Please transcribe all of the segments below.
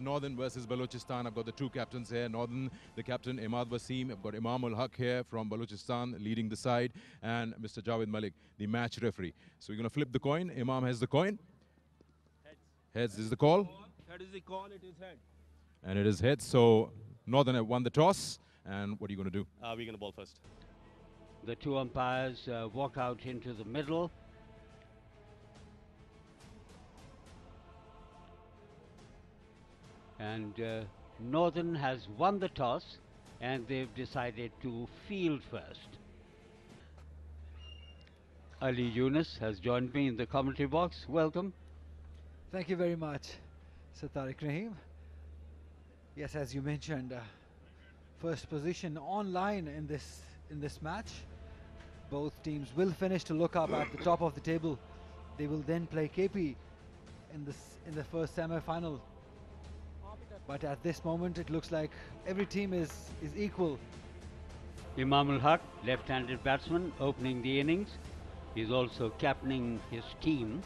It's Northern versus Balochistan. I've got the two captains here. Northern, the captain Imad Wasim. I've got Imam ul Haq here from Balochistan leading the side, and Mr. Javed Malik, the match referee. So we're going to flip the coin. Imam has the coin. Heads is the call, That is the call, it is head. and it is heads. So Northern have won the toss. And what are you going to do? Uh, we're going to ball first. The two umpires uh, walk out into the middle. And uh, Northern has won the toss and they've decided to field first. Ali Yunus has joined me in the commentary box. Welcome. Thank you very much, Sir Rahim. Yes, as you mentioned, uh, first position online in this in this match. Both teams will finish to look up at the top of the table. They will then play KP in this in the first semi-final. But at this moment, it looks like every team is is equal. Imam ul Haq, left-handed batsman, opening the innings. He's also captaining his team,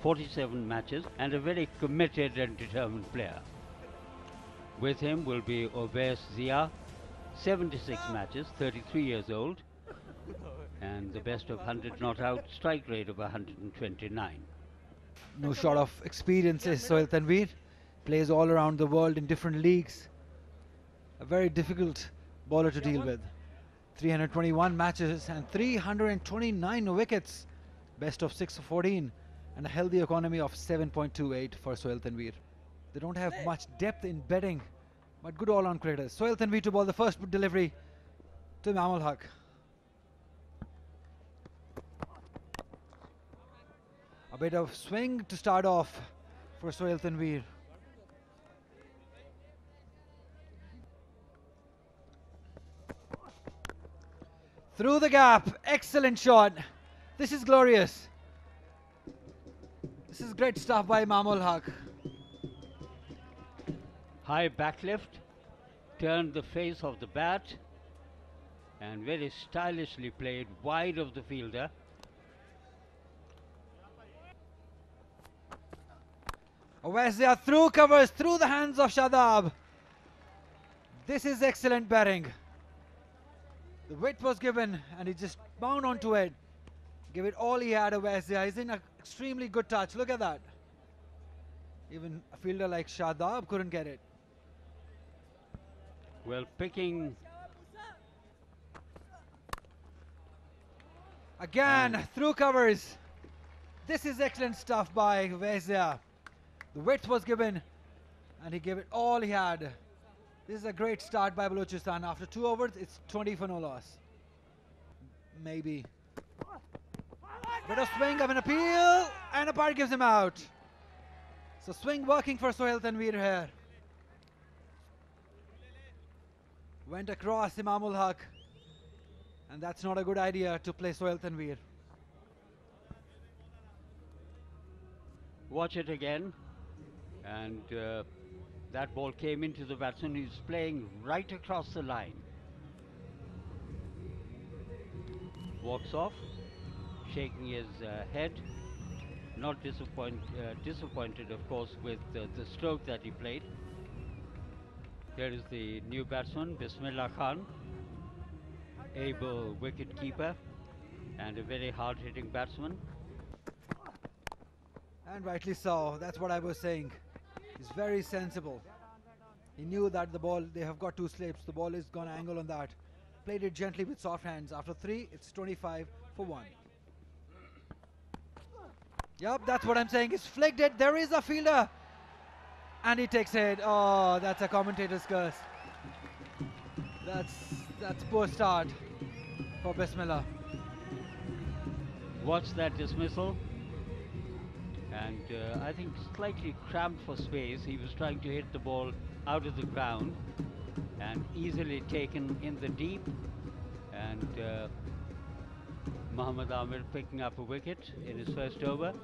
47 matches, and a very committed and determined player. With him will be Oveis Zia, 76 matches, 33 years old, and the best of 100 not out, strike rate of 129. No short of experiences, Sohail Tanveer plays all around the world in different leagues. A very difficult bowler to deal with. 321 matches and 329 wickets. Best of 6 of 14 and a healthy economy of 7.28 for Sohail Tanveer. They don't have much depth in betting, but good all-round cricketers. Sohail Tanveer to ball the first delivery to Imam ul Haq. A bit of swing to start off for Sohail Tanveer. Through the gap, excellent shot. This is glorious. This is great stuff by Imam ul Haq. High backlift. turned the face of the bat, and very stylishly played wide of the fielder. Owesia through covers through the hands of Shadab. This is excellent batting. The width was given and he just bound onto it. Give it all he had, Owesia. He's in an extremely good touch. Look at that. Even a fielder like Shadab couldn't get it. Well, picking Again, through covers. This is excellent stuff by Vezia. The width was given and he gave it all he had. This is a great start by Balochistan. After two overs, it's 20 for no loss. Maybe. Bit of swing of an appeal and a part gives him out. So swing working for Sohail Tanveer here. Went across Imamul Haq. And that's not a good idea to play Sohail Tanveer. watch it again, and uh, that ball came into the batsman. He's playing right across the line. Walks off, shaking his uh, head. Not disappoint, uh, disappointed, of course, with uh, the stroke that he played. Here is the new batsman, Bismillah Khan, able wicket keeper and a very hard-hitting batsman. And rightly so. That's what I was saying. He's very sensible. He knew that the ball, they have got two slips. The ball is going to angle on that. Played it gently with soft hands. After three, it's 25 for one. Yup, that's what I'm saying. He's flicked it. There is a fielder. And he takes it. Oh, that's a commentator's curse. That's that's poor start for Bismillah. Watch that dismissal. And uh, I think slightly cramped for space. He was trying to hit the ball out of the ground and easily taken in the deep. And uh, Muhammad Amir picking up a wicket in his first over.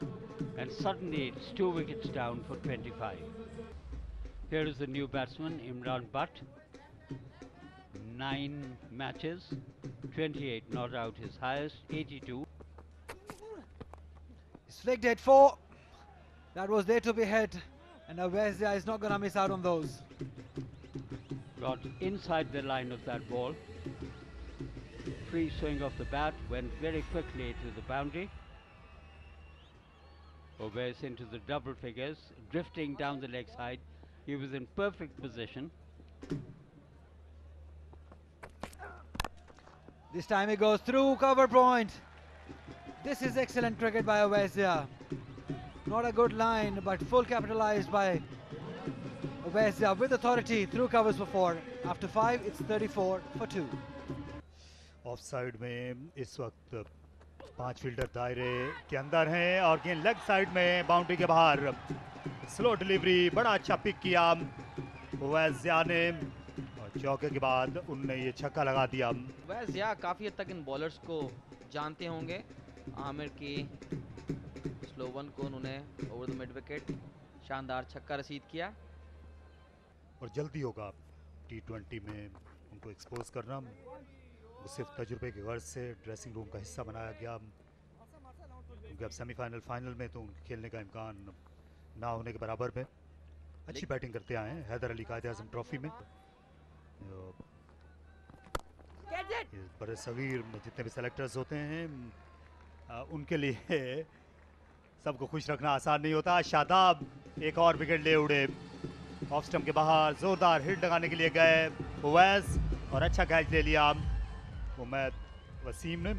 And suddenly it's two wickets down for 25. Here is the new batsman, Imran Butt. Nine matches, 28 not out his highest, 82. He's flicked it four. That was there to be hit. And Avezia is not going to miss out on those. Got inside the line of that ball. Free swing of the bat, went very quickly to the boundary. Obeys into the double figures, drifting down the leg side. He was in perfect position. This time he goes through cover point. This is excellent cricket by Ovezia. Not a good line, but full capitalized by Ovezia with authority through covers for four. After five, it's 34 for two. Off side में इस वक्त पाँच fielder दायरे के अंदर हैं और गेंद लेग साइड में बाउंड्री के बाहर स्लो डिलीवरी बड़ा अच्छा पिक किया वैज्या ने और चौके के बाद उनने ये छक्का लगा दिया वैस या काफ़ी हद तक इन बॉलर्स को जानते होंगे आमिर की स्लो वन को उन्होंने ओवर द मिड विकेट शानदार छक्का रसीद किया। और जल्दी होगा टी ट्वेंटी में उनको एक्सपोज करना। सिर्फ़ तजुर्बे की गर्ज से ड्रेसिंग रूम का हिस्सा बनाया गया। क्योंकि अब सेमीफाइनल फाइनल में तो उनके खेलने का इम्कान ना होने के बराबर में। अच्छी बैटिंग करते आए हैं हैदर अली कायद आज़म ट्रॉफी में। बड़े सगीर में जितने भी सेलेक्टर्स होते हैं उनके लिए सबको खुश रखना आसान नहीं होता। शादाब एक और विकेट ले उड़े। ऑफ़ स्टम्प के बाहर जोरदार हिट लगाने के लिए गए ओवैस और अच्छा कैच ले लिया उमैद वसीम ने।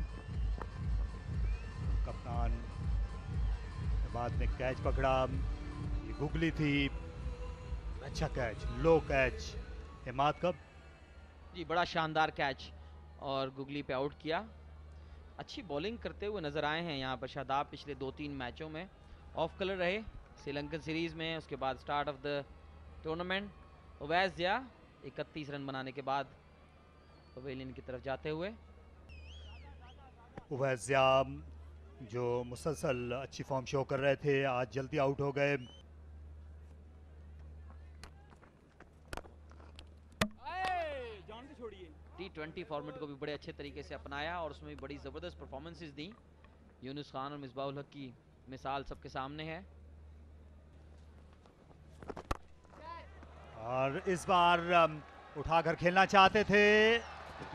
कप्तान बाद में कैच पकड़ा। ये गुगली थी। अच्छा कैच लो कैच हिमाद कब? जी, बड़ा शानदार कैच और गुगली पे आउट किया। अच्छी बॉलिंग करते हुए नज़र आए हैं यहाँ पर शादाब पिछले दो तीन मैचों में। ऑफ़ कलर रहे, श्रीलंकन सीरीज़ में, उसके बाद start of the tournament Owais Zia इकतीस रन बनाने के बाद पवेलियन की तरफ़ जाते हुए। उवैज़िया जो मुसलसल अच्छी फॉर्म शो कर रहे थे, आज जल्दी आउट हो गए जान से छोड़िए टी ट्वेंटी फॉर्मेट को भी बड़े अच्छे तरीके से अपनाया और उसमें भी बड़ी ज़बरदस्त परफॉर्मेंसेज दी। यूनुस खान और मिसबाउल हक की मिसाल सबके सामने है। और इस बार उठाकर खेलना चाहते थे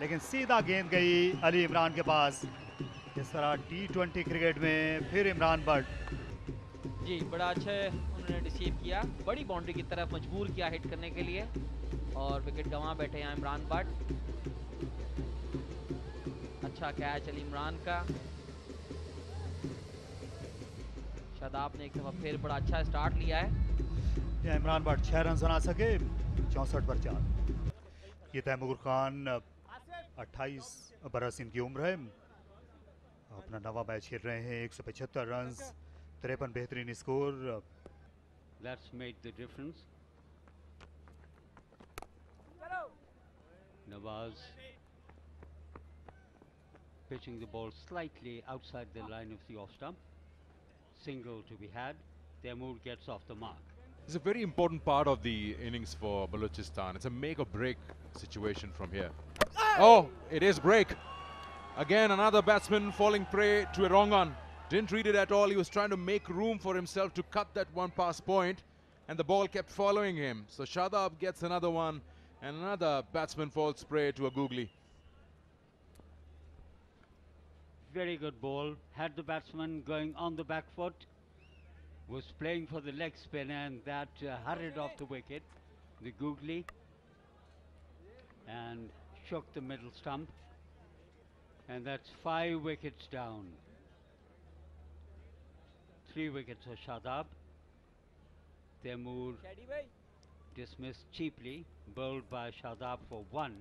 लेकिन सीधा गेंद गई अली इमरान के पास। इस तरह टी ट्वेंटी क्रिकेट में फिर इमरान भट्ट जी बड़ा अच्छा उन्होंने रिसीव किया। बड़ी बाउंड्री की तरफ़ मजबूर किया हिट करने के लिए। और विकेट गंवा बैठे यहाँ इमरान भट्ट अच्छा कैच अली इमरान का। शादाब ने एक दफ़ा फिर बड़ा अच्छा स्टार्ट लिया है। या इमरान भट्ट छह रन बना सके चौंसठ पर चार। ये तैमूर खान अट्ठाईस बरस इनकी उम्र है। अपना नवा मैच खेल रहे हैं एक सौ पचहत्तर रन तिरपन बेहतरीन score That's made the difference. Nawaz pitching the ball slightly outside the line of the off stump. Single to be had. Temur gets off the mark. It's a very important part of the innings for Balochistan. It's a make or break situation from here. Ah! Oh, it is break. Again, another batsman falling prey to a wrong one. Didn't read it at all. He was trying to make room for himself to cut that one pass point, and the ball kept following him. So Shadab gets another one, and another batsman falls prey to a googly. Very good ball. Had the batsman going on the back foot. Was playing for the leg spinner and that uh, hurried off the wicket. The googly. And shook the middle stump. And that's five wickets down. Three wickets for Shadab. Temur dismissed cheaply, bowled by Shadab for one.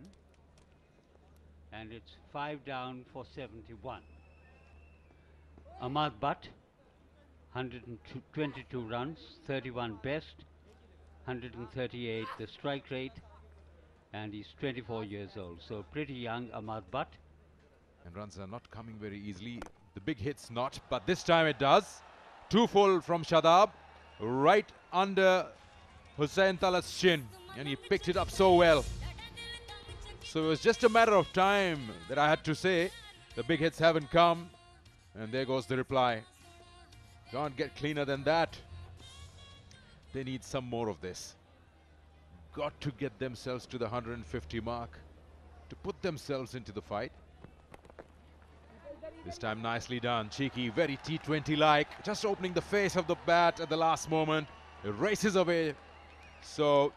And it's five down for 71. Ahmad Butt, 122 runs, 31 best, 138 the strike rate, and he's 24 years old. So pretty young Ahmad Butt. And runs are not coming very easily. The big hits not, but this time it does. Two full from Shadab, right under Hussain Tala's chin, and he picked it up so well. So it was just a matter of time that I had to say the big hits haven't come, and there goes the reply. Can't get cleaner than that. they need some more of this. Got to get themselves to the 150 mark to put themselves into the fight. This time nicely done. Cheeky, very T20-like. Just opening the face of the bat at the last moment. It races away. So,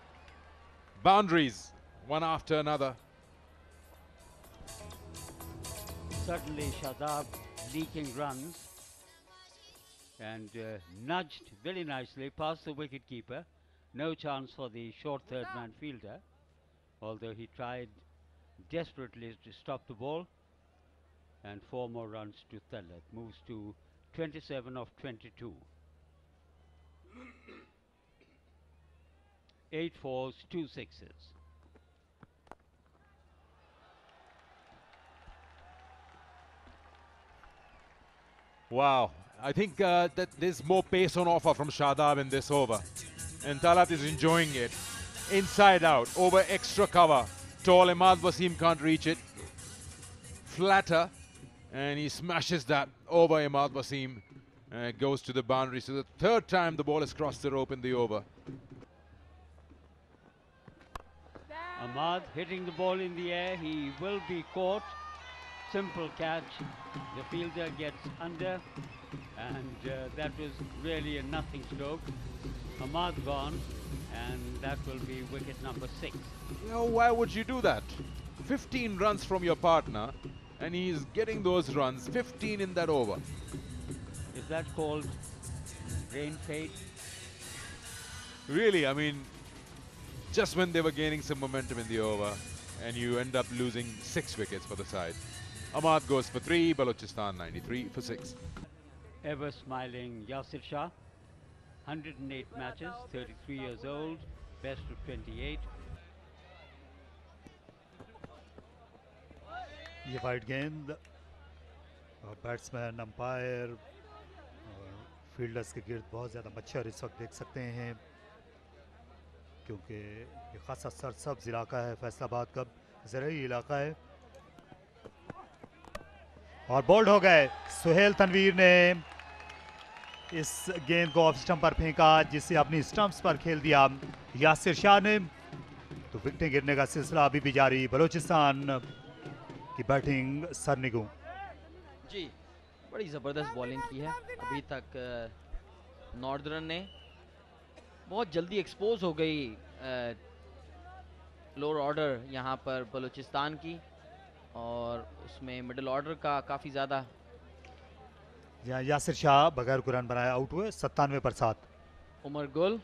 boundaries, one after another. Suddenly Shadab leaking runs and uh, nudged very nicely past the wicket keeper. No chance for the short third man fielder, although he tried desperately to stop the ball. And four more runs to Thalat. Moves to 27 of 22. Eight fours, two sixes. Wow. I think uh, that there's more pace on offer from Shadab in this over. And Talat is enjoying it. Inside out, over extra cover. Tall Imad Wasim can't reach it. Flatter. And he smashes that over Imad Wasim. And it goes to the boundary. So the third time the ball has crossed the rope in the over. Ahmad hitting the ball in the air. He will be caught. Simple catch. The fielder gets under. And uh, that was really a nothing stroke. Ahmad gone. And that will be wicket number six. You know, why would you do that? 15 runs from your partner. And he's getting those runs. 15 in that over. Is that called rain fate? Really, I mean, just when they were gaining some momentum in the over, and you end up losing six wickets for the side. Ahmad goes for three, Balochistan 93 for six. Ever smiling Yasir Shah. 108 matches, 33 years old, best of 28. ये wide गेंद और batsman umpire और fielders के गिर्द बहुत ज़्यादा मच्छर इस वक्त देख सकते हैं क्योंकि ये खासा सरसब्ज इलाका है फैसलाबाद का ज़रूरी इलाका है और बोल्ड हो गए। सुहेल तनवीर ने इस गेंद को ऑफ़ स्टंप पर फेंका, जिसे अपनी स्टंप्स पर खेल दिया यासिर शाह ने। तो विकेटें गिरने का सिलसिला अभी भी जारी, बलूचिस्तान की बैटिंग सरनिगू। जी, बड़ी ज़बरदस्त बॉलिंग की है। अभी तक नॉर्दर्न ने बहुत जल्दी एक्सपोज हो गई लोअर ऑर्डर यहाँ पर बलूचिस्तान की। और उसमें मिडिल ऑर्डर का काफ़ी ज़्यादा यहाँ यासिर शाह बगैर कुरान बनाया आउट हुए सत्तानवे पर सात। उमर गुल।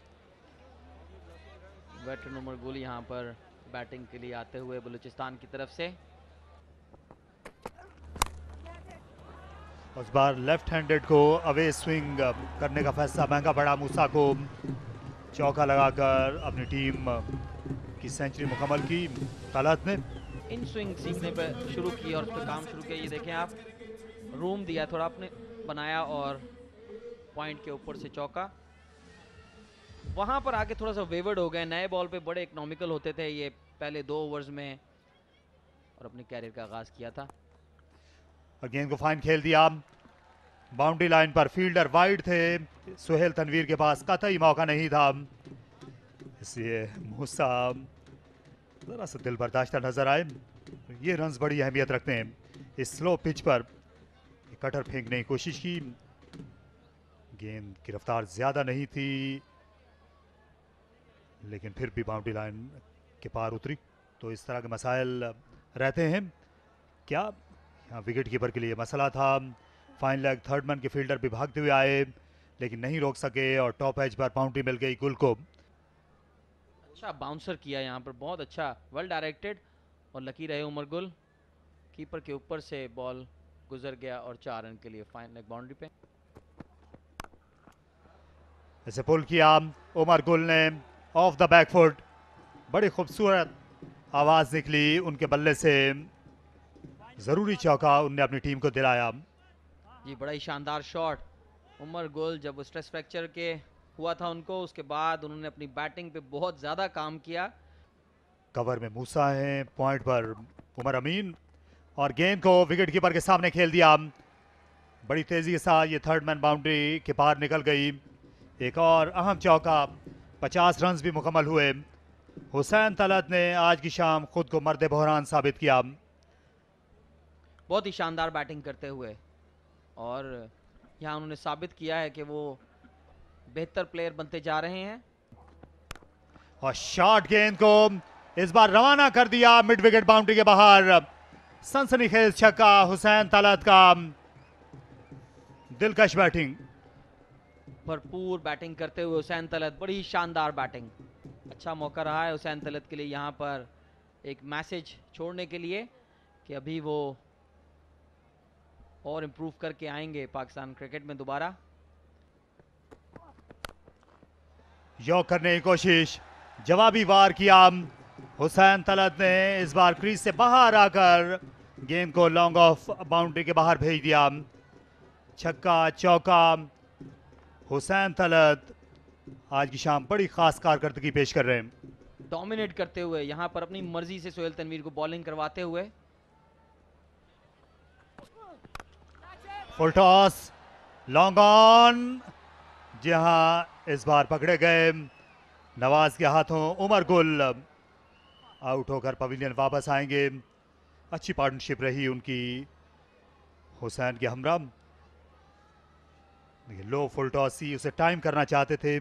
वेटरन उमर गुल यहाँ पर बैटिंग के लिए आते हुए बलूचिस्तान की तरफ़ से। उस बार लेफ़्ट हैंडेड को अवे स्विंग करने का फैसला महँगा पड़ा मूसा को। चौका लगाकर अपनी टीम की सेंचुरी मुकम्मल की तालात ने इन स्विंग सीखने पर शुरू की और उस पर काम शुरू किया। ये देखें आप रूम दिया थोड़ा आपने बनाया और पॉइंट के ऊपर से चौका। वहाँ पर आके थोड़ा सा वेवर्ड हो गए। नए बॉल पे बड़े इकोनॉमिकल होते थे ये पहले दो ओवर्स में और अपने कैरियर का आगाज़ किया था। गेंद को फाइन खेल दिया। बाउंड्री लाइन पर फील्डर वाइड थे। सुहेल तनवीर के पास कतई मौका नहीं था। इसलिए मूसा जरा सा दिल बर्दाश्त नज़र आए। ये रन्स बड़ी अहमियत रखते हैं। इस स्लो पिच पर कटर फेंकने की कोशिश की। गेंद की रफ्तार ज़्यादा नहीं थी, लेकिन फिर भी बाउंड्री लाइन के पार उतरी। तो इस तरह के मसाइल रहते हैं। क्या यहाँ विकेट कीपर के लिए मसला था? फाइन लेग थर्ड मैन के फील्डर भी भागते हुए आए, लेकिन नहीं रोक सके और टॉप एज पर बाउंड्री मिल गई गुल को। अच्छा बाउंसर किया यहाँ पर बहुत अच्छा। वेल डायरेक्टेड और लकी रहे उमर गुल। कीपर के ऊपर से बॉल गुजर गया और चार रन के लिए फाइन लेग बाउंड्री पे। ऐसे पुल किया उमर गुल ने ऑफ़ द बैक फुट बड़ी खूबसूरत आवाज़ निकली उनके बल्ले से। ज़रूरी चौका उनने अपनी टीम को दिलाया। जी बड़ा ही शानदार शॉट उमर गुल जब स्ट्रेस फ्रैक्चर के हुआ था उनको उसके बाद उन्होंने अपनी बैटिंग पे बहुत ज़्यादा काम किया। कवर में मूसा है पॉइंट पर उमर अमीन और गेंद को विकेट कीपर के सामने खेल दिया। बड़ी तेज़ी के साथ ये थर्ड मैन बाउंड्री के पार निकल गई। एक और अहम चौका पचास रन भी मुकम्मल हुए। हुसैन तलत ने आज की शाम खुद को मर्द बहरान साबित किया। बहुत ही शानदार बैटिंग करते हुए और यहाँ उन्होंने साबित किया है कि वो बेहतर प्लेयर बनते जा रहे हैं। और शॉट गेंद को इस बार रवाना कर दिया मिड विकेट बाउंड्री के बाहर। सनसनीखेज छक्का हुसैन तलत का दिलकश बैटिंग। भरपूर बैटिंग करते हुए हुसैन तलत बड़ी शानदार बैटिंग। अच्छा मौका रहा है हुसैन तलत के लिए यहाँ पर एक मैसेज छोड़ने के लिए कि अभी वो और इम्प्रूव करके आएँगे पाकिस्तान क्रिकेट में दोबारा। यॉक करने की कोशिश। जवाबी वार किया हुसैन तलत ने इस बार क्रीज से बाहर आकर गेंद को लॉन्ग ऑफ़ बाउंड्री के बाहर भेज दिया। छक्का चौका। हुसैन तलत आज की शाम बड़ी खास कारकर्दगी पेश कर रहे हैं। डोमिनेट करते हुए यहाँ पर अपनी मर्ज़ी से सोहेल तनवीर को बॉलिंग करवाते हुए। Full toss. Long on. जहाँ इस बार पकड़े गए। नवाज़ के हाथों उमर गुल। आउट होकर पवेलियन वापस आएँगे। अच्छी पार्टनरशिप रही उनकी। हुसैन के हमरा लो फुल टॉस ही उसे टाइम करना चाहते थे।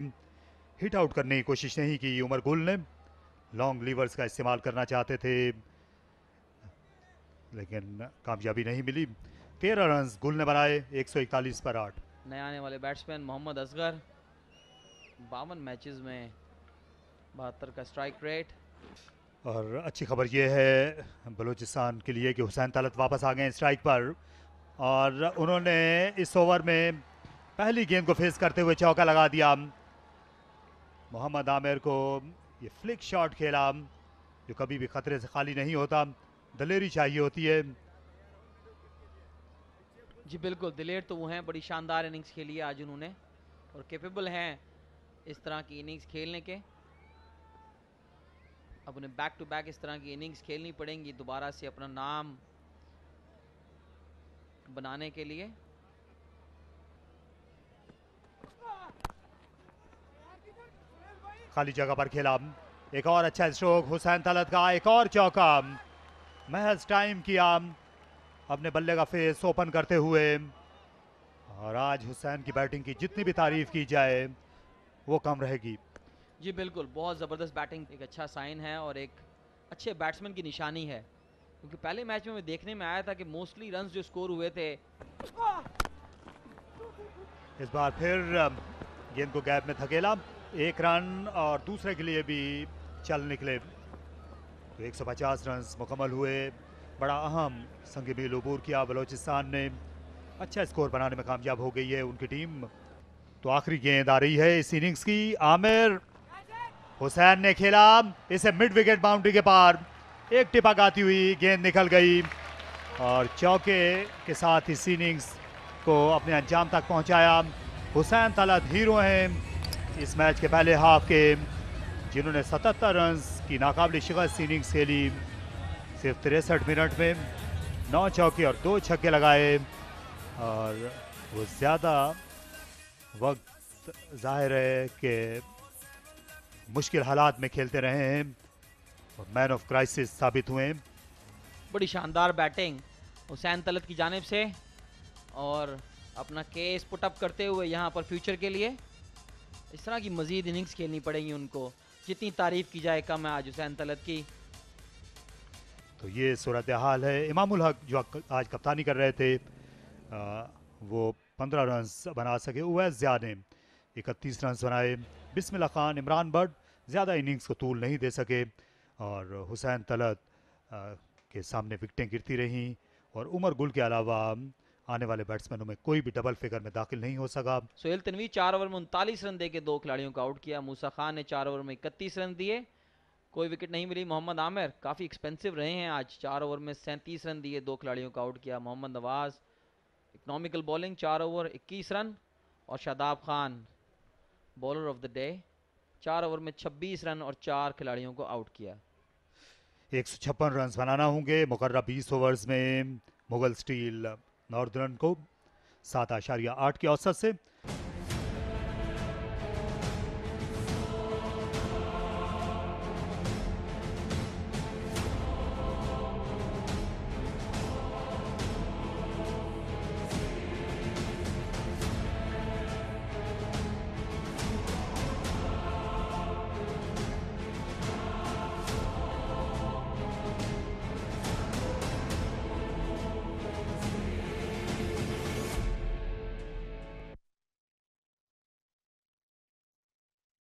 हिट आउट करने की कोशिश नहीं की उमर गुल ने। लॉन्ग लीवर्स का इस्तेमाल करना चाहते थे। लेकिन कामयाबी नहीं मिली। तेरह रन गुल ने बनाए 141 पर आठ। नए आने वाले बैट्समैन मोहम्मद असगर। बावन मैचेस में बहत्तर का स्ट्राइक रेट। और अच्छी खबर यह है बलूचिस्तान के लिए कि हुसैन तलत वापस आ गए स्ट्राइक पर। और उन्होंने इस ओवर में पहली गेंद को फेस करते हुए चौका लगा दिया। मोहम्मद आमिर को ये फ्लिक शॉट खेला जो कभी भी खतरे से खाली नहीं होता दलेरी चाहिए होती है। जी बिल्कुल दिलेर तो वो हैं बड़ी शानदार इनिंग्स खेली है आज उन्होंने। और कैपेबल हैं इस तरह की इनिंग्स खेलने के। अब उन्हें बैक टू बैक इस तरह की इनिंग्स खेलनी पड़ेंगी दोबारा से अपना नाम बनाने के लिए। खाली जगह पर खेला। एक और अच्छा स्ट्रोक हुसैन तलत का एक और चौका। महज टाइम किया। अपने बल्ले का फेस ओपन करते हुए। और आज हुसैन की बैटिंग की जितनी भी तारीफ़ की जाए वो कम रहेगी। जी बिल्कुल बहुत ज़बरदस्त बैटिंग एक अच्छा साइन है और एक अच्छे बैट्समैन की निशानी है। क्योंकि पहले मैच में देखने में आया था कि मोस्टली रन्स जो स्कोर हुए थे इस बार फिर गेंद को गैप में थकेला एक रन और दूसरे के लिए भी चल निकले। तो 150 रन मुकम्मल हुए। बड़ा अहम संग मील अबूर किया बलोचिस्तान ने। अच्छा स्कोर बनाने में कामयाब हो गई है उनकी टीम। तो आखिरी गेंद आ रही है इस इनिंग्स की। आमिर हुसैन ने खेला, इसे मिड विकेट बाउंड्री के पार। एक टिपा गाती हुई गेंद निकल गई और चौके के साथ इस इनिंग्स को अपने अंजाम तक पहुँचाया। हुसैन तलत हीरो हैं इस मैच के पहले हाफ़ के, जिन्होंने 77 रन की नाकाबली शिकस्त इनिंग्स खेली सिर्फ़ तिरसठ मिनट में नौ चौके और दो छक्के लगाए और वो ज़्यादा वक्त ज़ाहिर है कि मुश्किल हालात में खेलते रहे हैं और मैन ऑफ़ क्राइसिस साबित हुए बड़ी शानदार बैटिंग हुसैन तलत की जानब से और अपना केस पुटअप करते हुए यहाँ पर फ्यूचर के लिए। इस तरह की मजीद इनिंग्स खेलनी पड़ेगी उनको। जितनी तारीफ़ की जाए कम है आज हुसैन तलत की। तो ये सूरत हाल है। इमामुल हक जो आज कप्तानी कर रहे थे आ, वो पंद्रह रन बना सके उवैस ज़िया ने इकतीस रन बनाए। बिस्मिल्ला खान, इमरान बट ज़्यादा इनिंग्स को तूल नहीं दे सके और हुसैन तलत के सामने विकटें गिरती रहीं और उमर गुल के अलावा आने वाले बैट्समैनों में कोई भी डबल फिगर में दाखिल नहीं हो सका। सोहेल तनवीर चार ओवर में उनतालीस रन दे के दो खिलाड़ियों को आउट किया। मूसा खान ने चार ओवर में इकतीस रन दिए। कोई विकेट नहीं मिली। मोहम्मद आमिर काफ़ी एक्सपेंसिव रहे हैं आज। चार ओवर में सैंतीस रन दिए, दो खिलाड़ियों को आउट किया। मोहम्मद नवाज़ इकनॉमिकल बॉलिंग चार ओवर इक्कीस रन और Shadab Khan bowler of the day चार ओवर में 26 रन और चार खिलाड़ियों को आउट किया। एक सौ छप्पन रन बनाना होंगे मुकर्रा बीस ओवर्स में मुगल स्टील नॉर्दर्न को सात आशारिया आठ के औसत से।